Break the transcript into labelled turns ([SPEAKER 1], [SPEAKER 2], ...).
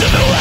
[SPEAKER 1] to the world